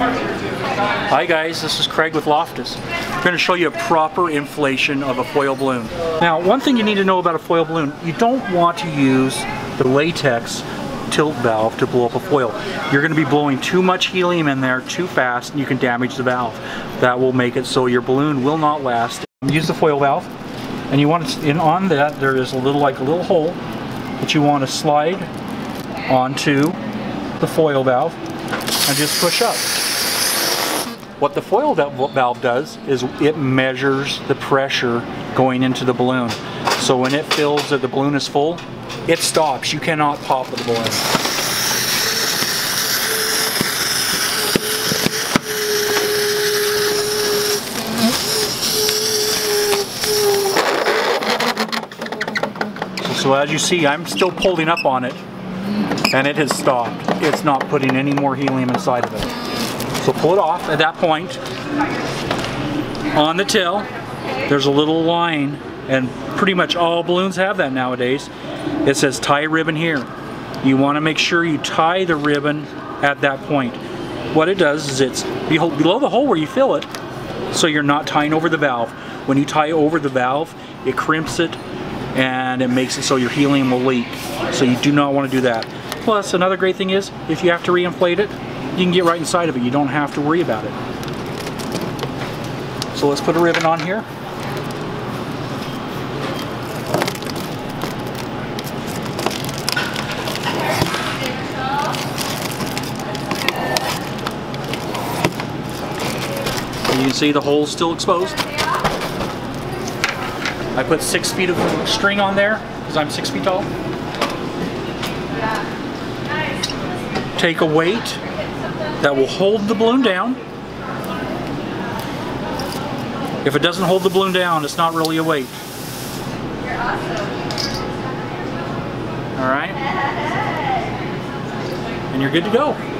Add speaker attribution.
Speaker 1: Hi guys, this is Craig with Loftus. I'm going to show you a proper inflation of a foil balloon. Now, one thing you need to know about a foil balloon, you don't want to use the latex tilt valve to blow up a foil. You're going to be blowing too much helium in there too fast and you can damage the valve. That will make it so your balloon will not last. Use the foil valve and you want to, in on that there is a little like a little hole that you want to slide onto the foil valve and just push up. What the foil valve does is it measures the pressure going into the balloon. So when it feels that the balloon is full, it stops. You cannot pop the balloon. So as you see, I'm still pulling up on it and it has stopped. It's not putting any more helium inside of it. So pull it off at that point. On the tail, there's a little line, and pretty much all balloons have that nowadays. It says tie ribbon here. You want to make sure you tie the ribbon at that point. What it does is it's below the hole where you fill it, so you're not tying over the valve. When you tie over the valve, it crimps it and it makes it so your helium will leak. So you do not want to do that. Plus, another great thing is, if you have to reinflate it, you can get right inside of it. You don't have to worry about it. So let's put a ribbon on here. you can see the hole's still exposed. I put six feet of string on there because I'm six feet tall. Take a weight that will hold the balloon down. If it doesn't hold the balloon down, it's not really a weight. All right? And you're good to go.